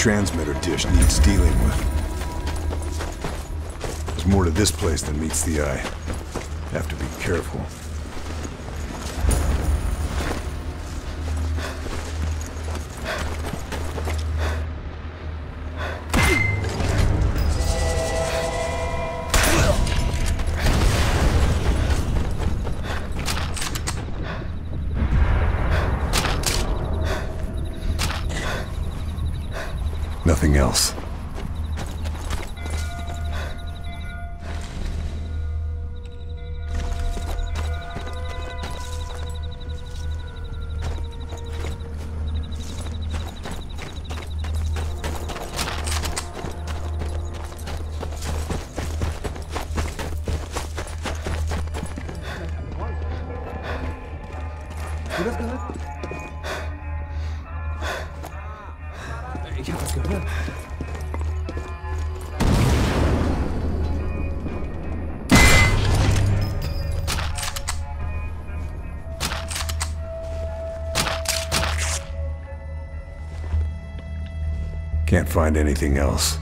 transmitter dish needs dealing with. There's more to this place than meets the eye. Have to be careful. Find anything else.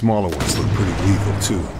Smaller ones look pretty lethal, too.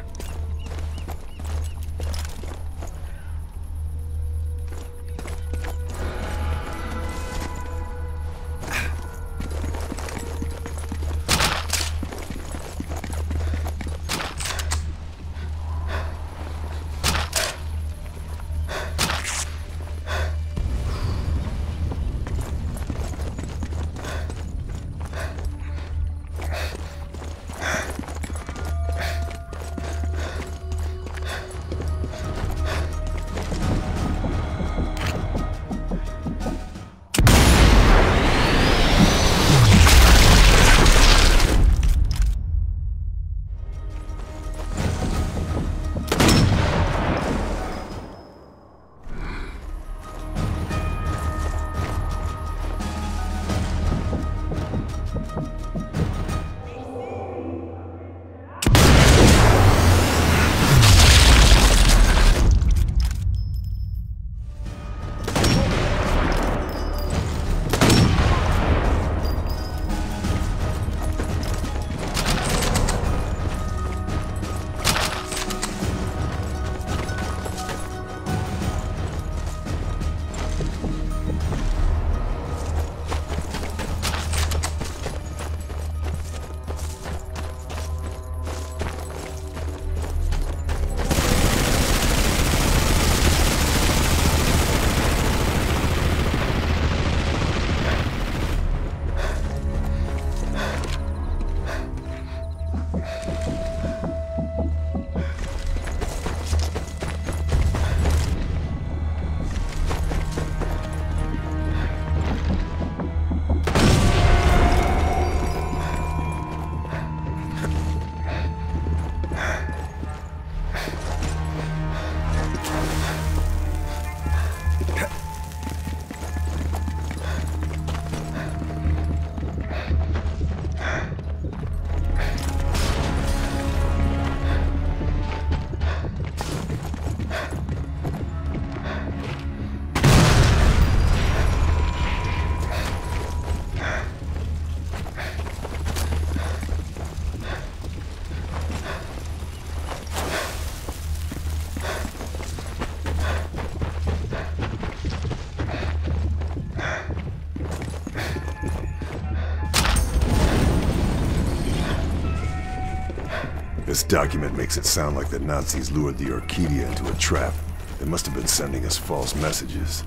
Document makes it sound like the Nazis lured the Orchidia into a trap. They must have been sending us false messages.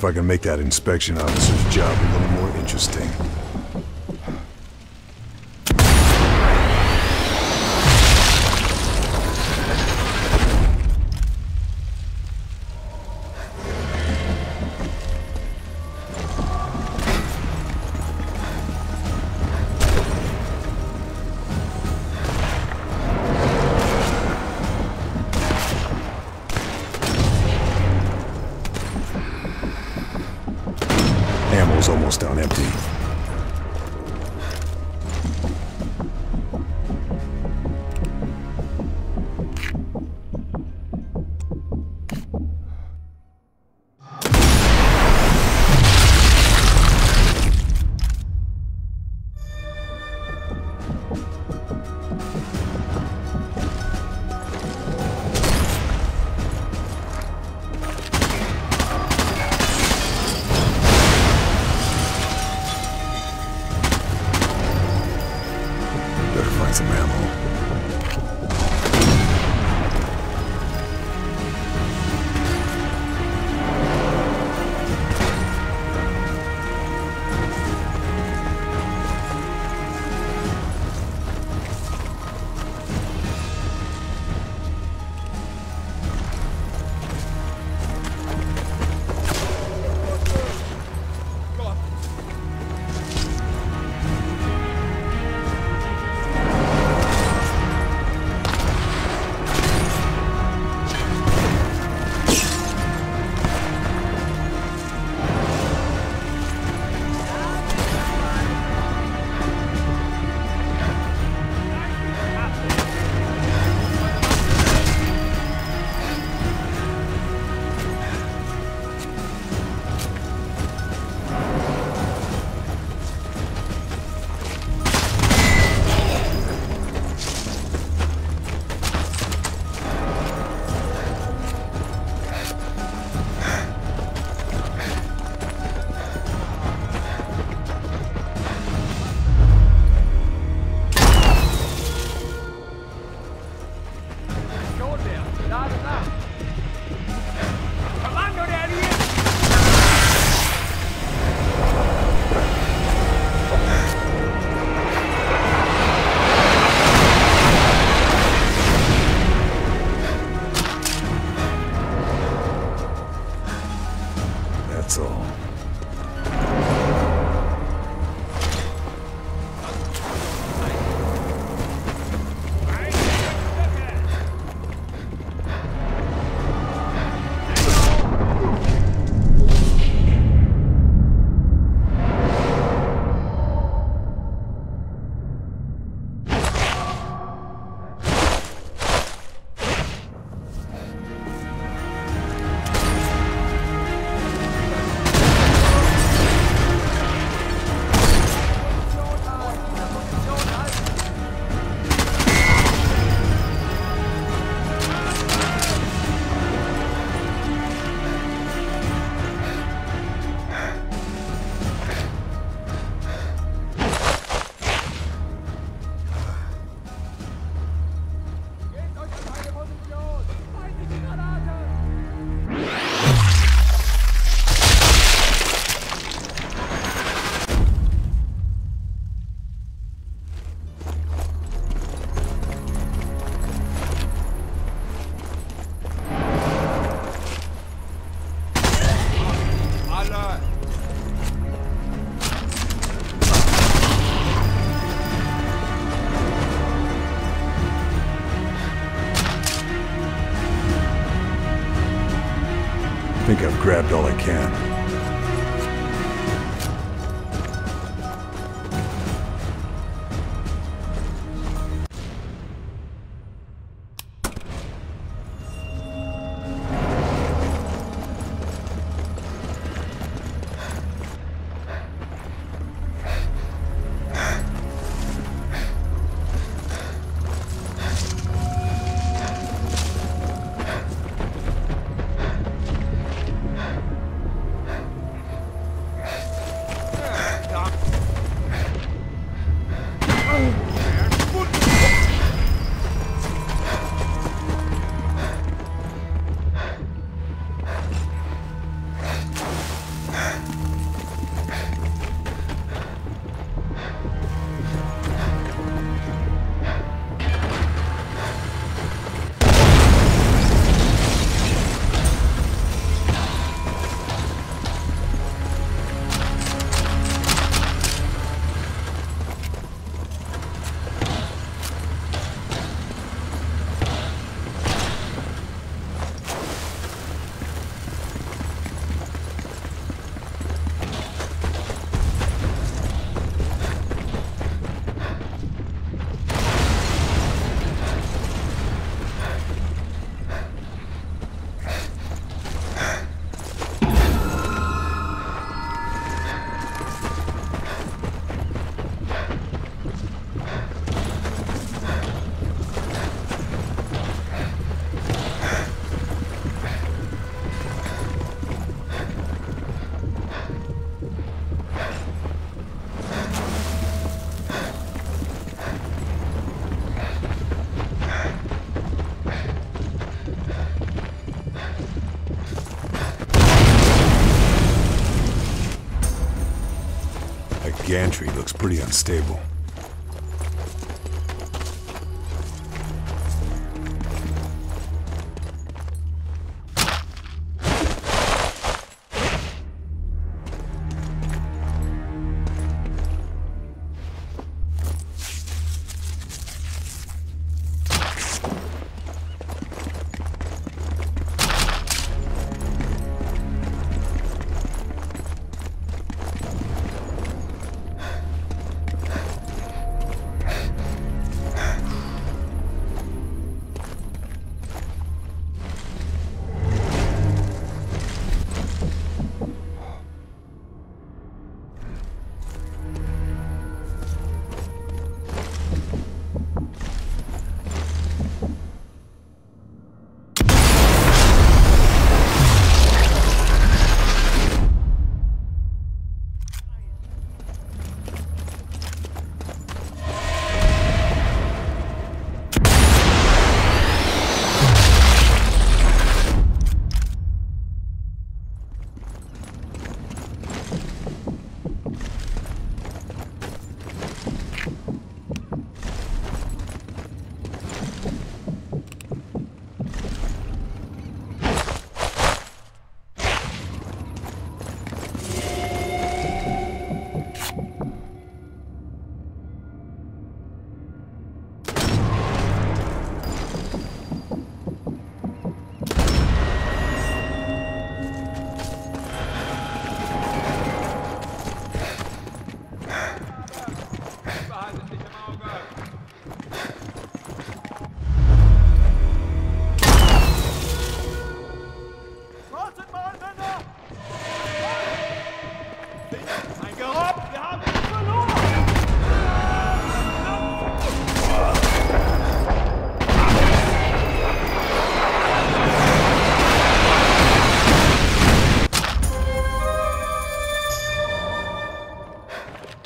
If I can make that inspection officer's job a little more interesting. Pretty unstable.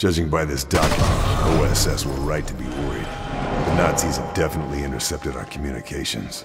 Judging by this document, OSS were right to be worried. The Nazis have definitely intercepted our communications.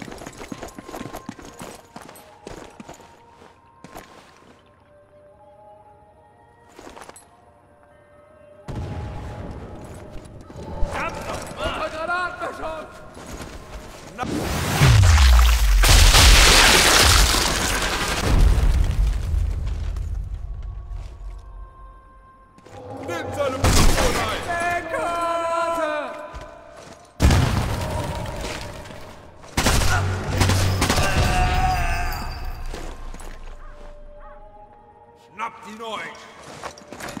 Schnappt ihn euch!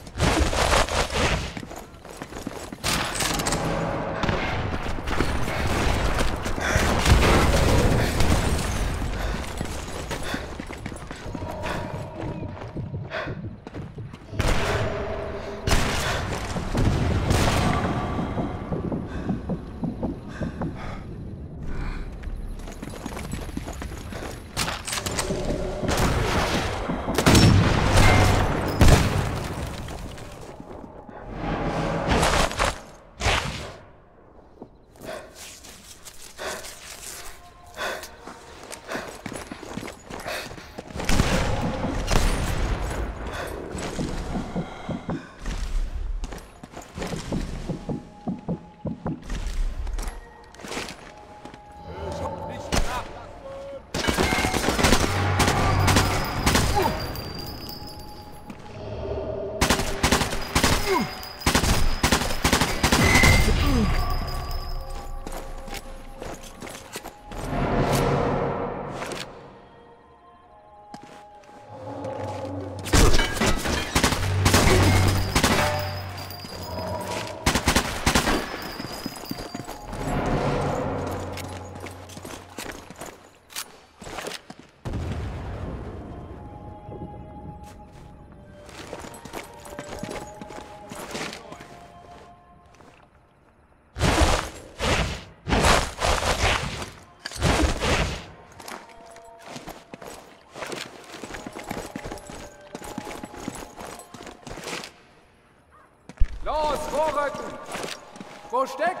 Versteckt!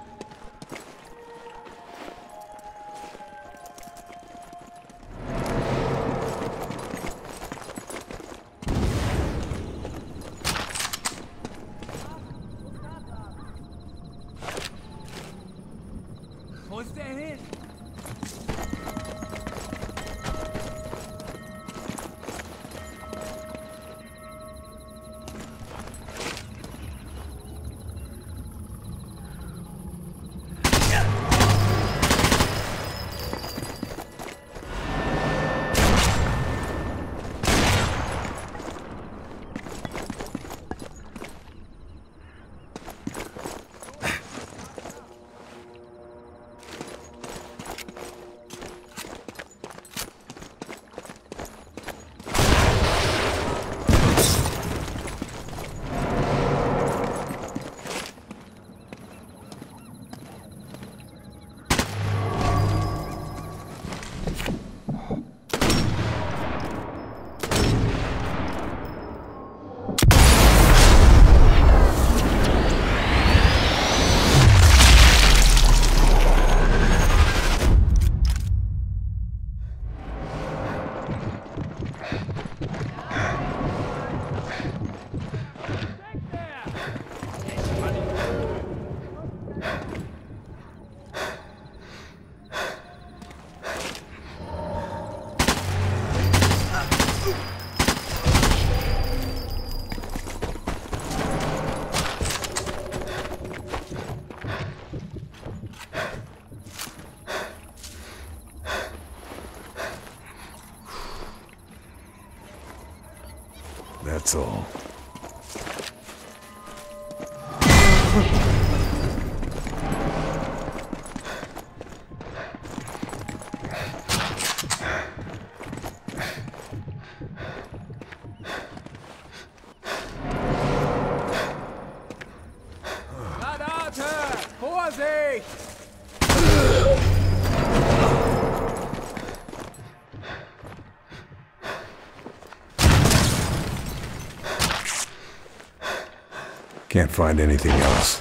That's all. Find anything else.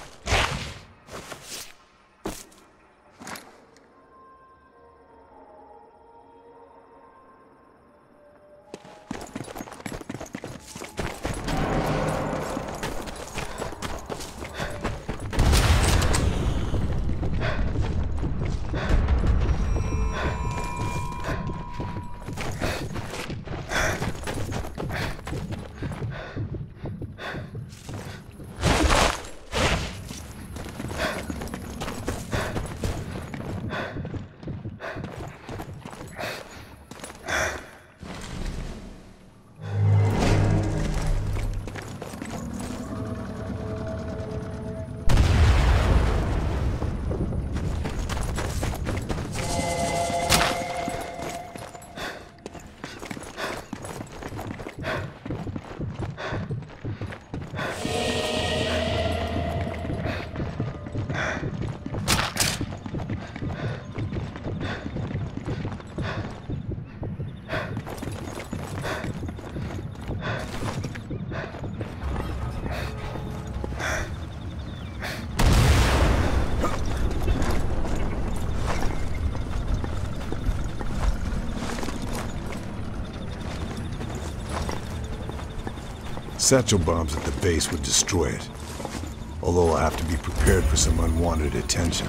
Satchel bombs at the base would destroy it. Although I'll have to be prepared for some unwanted attention.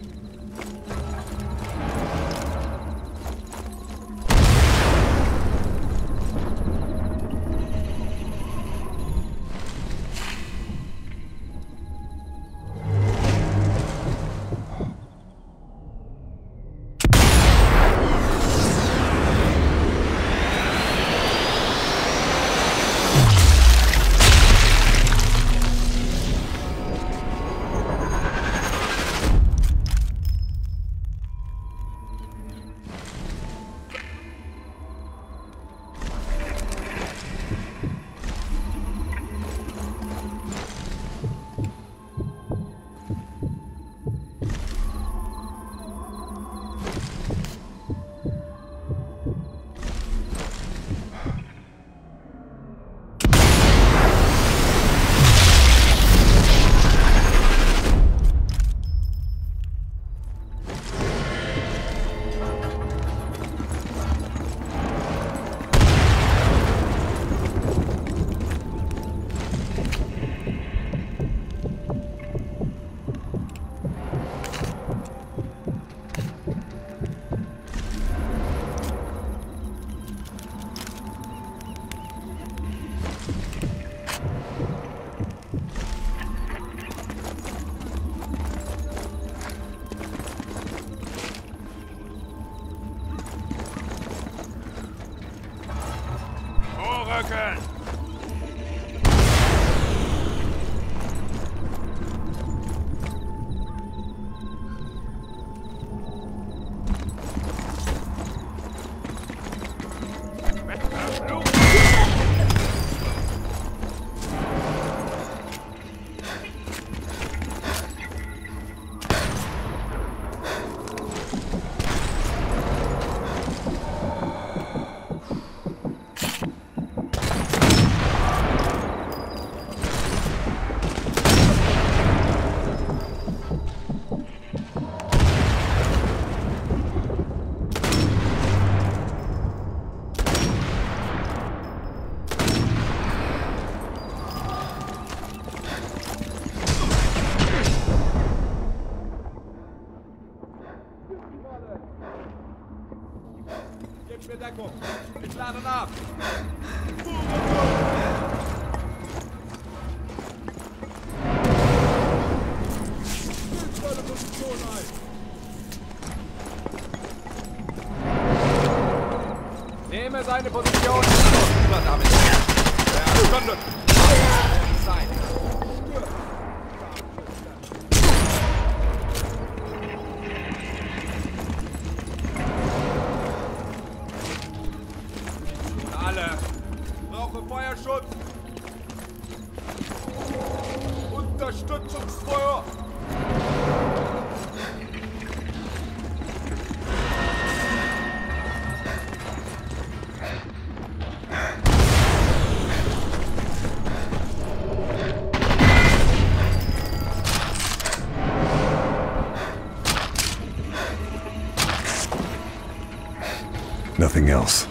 Else.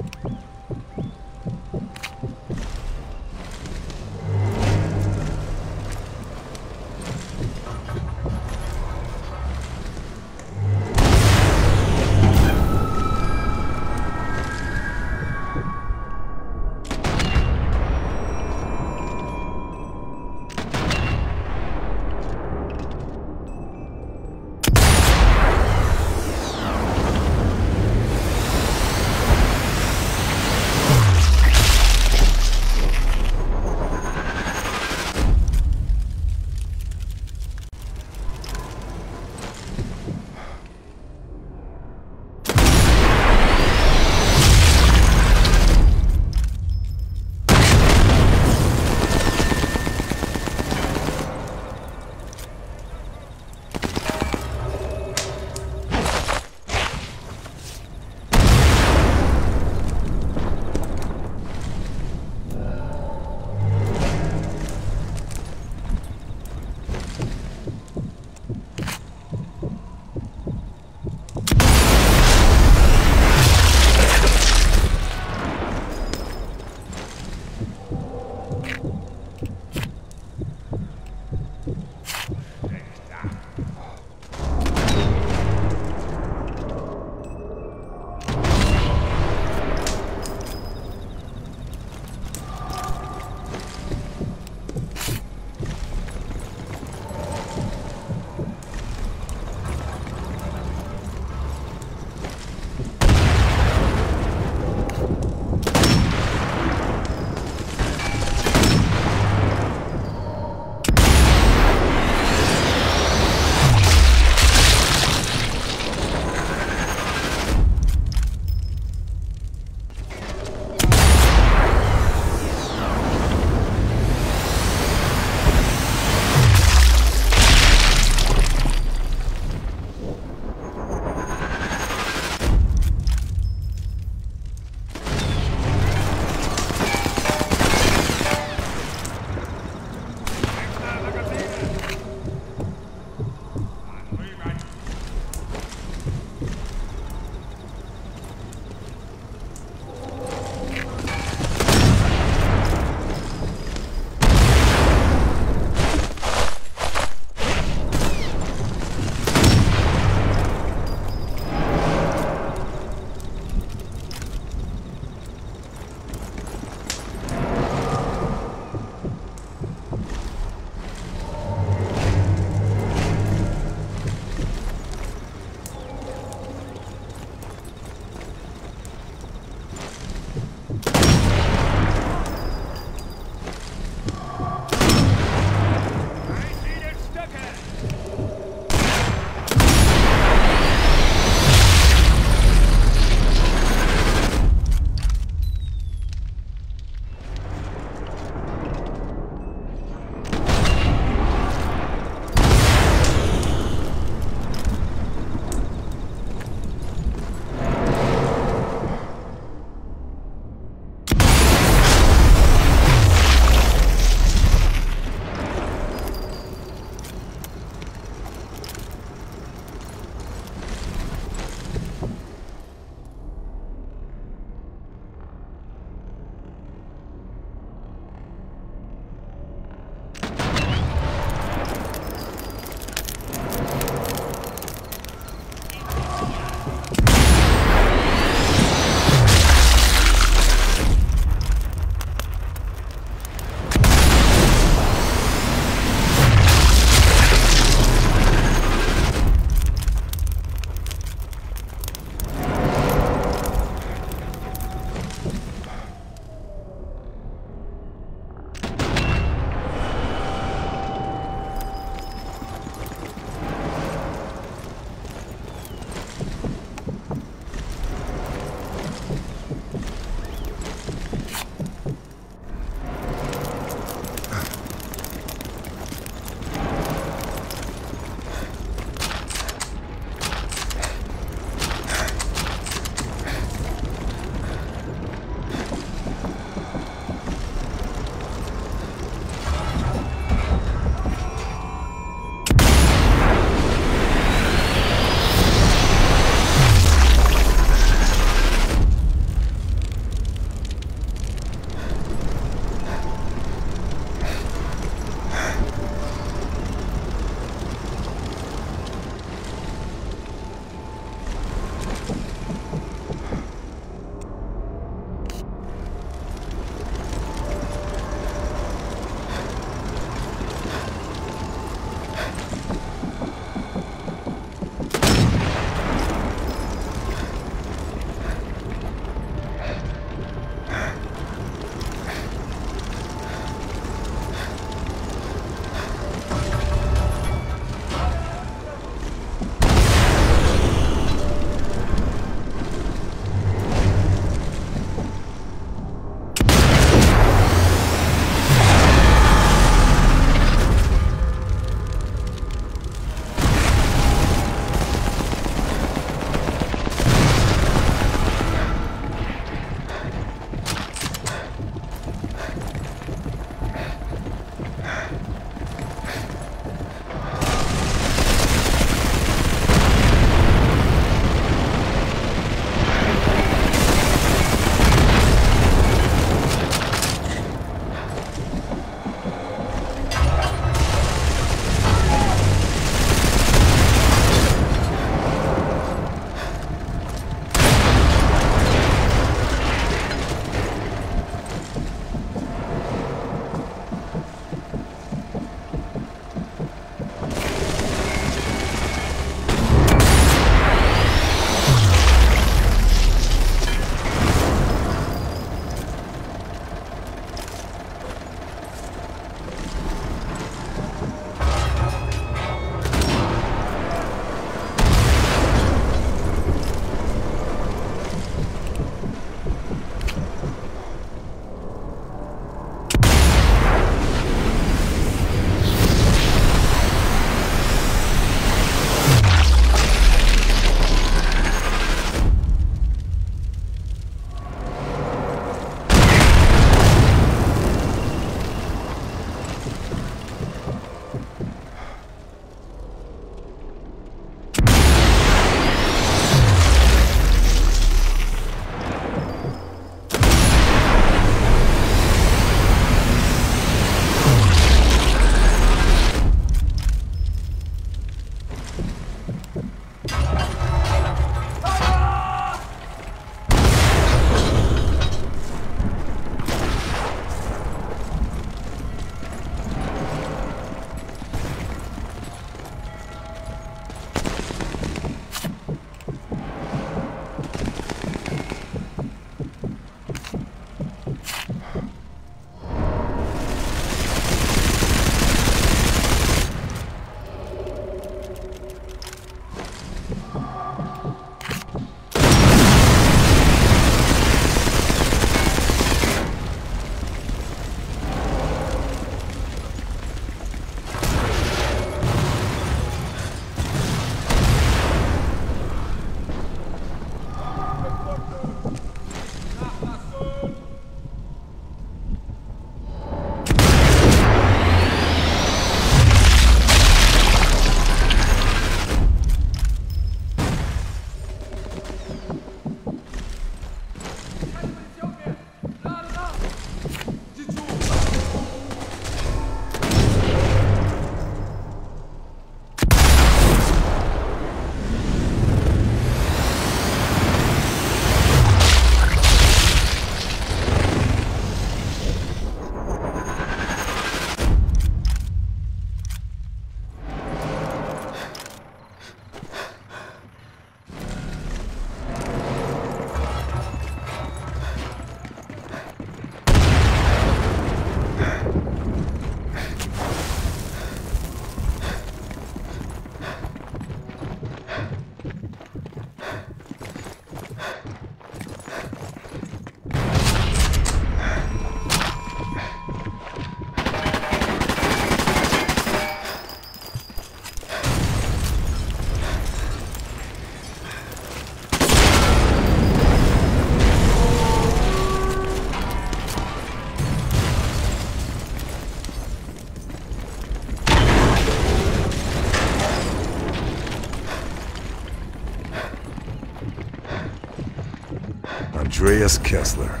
Andreas Kessler.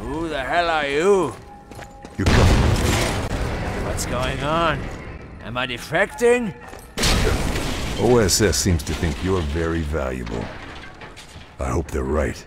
Who the hell are you? You come. What's going on? Am I defecting? OSS seems to think you're very valuable. I hope they're right.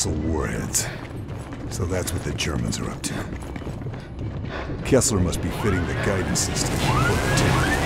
Missile warheads. So that's what the Germans are up to. Kessler must be fitting the guidance system they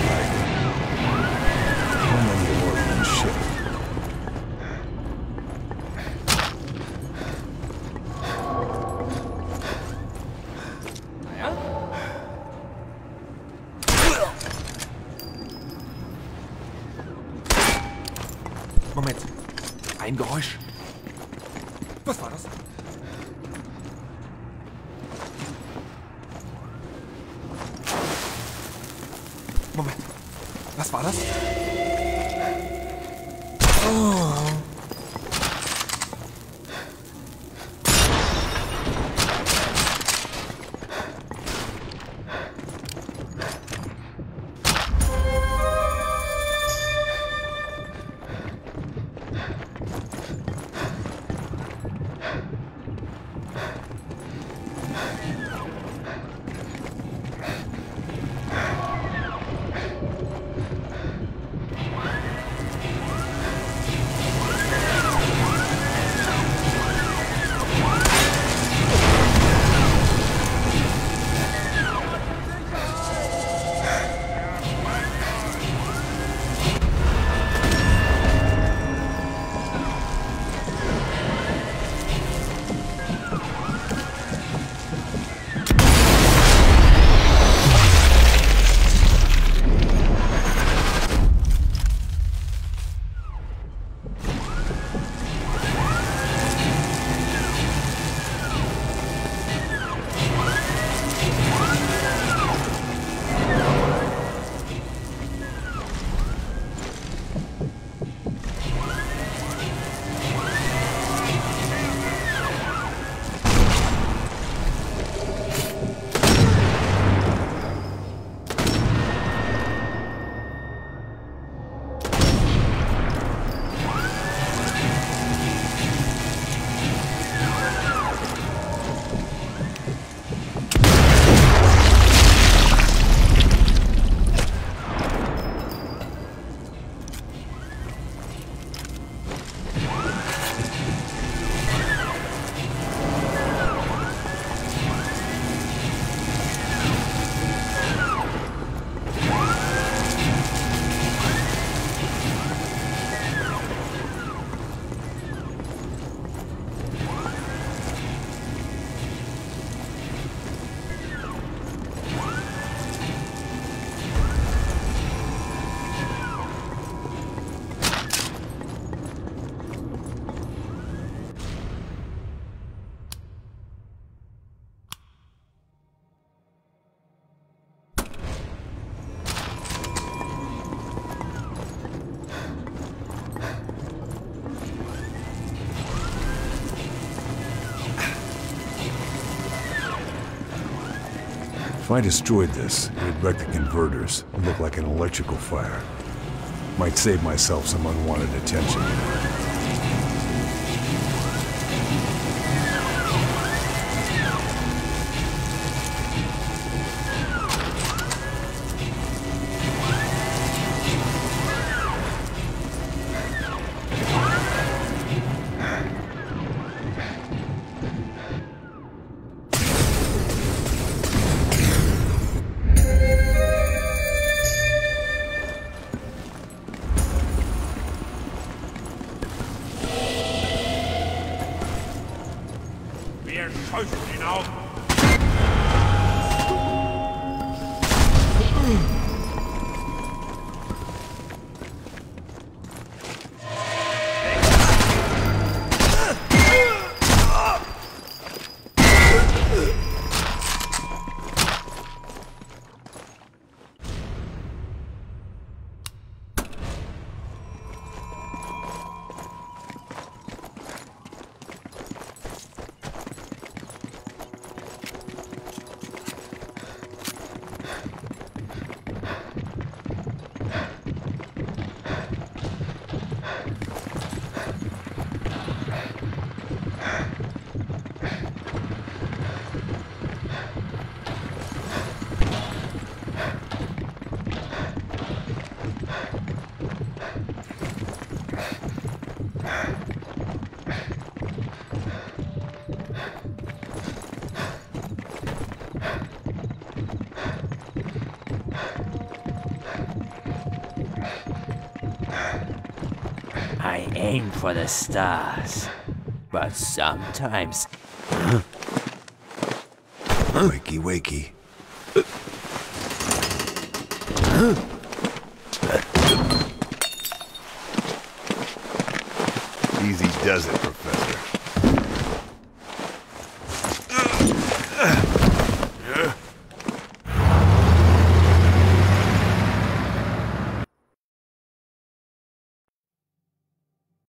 I destroyed this, it'd wreck the converters and look like an electrical fire. Might save myself some unwanted attention. For the stars, but sometimes Wakey, wakey.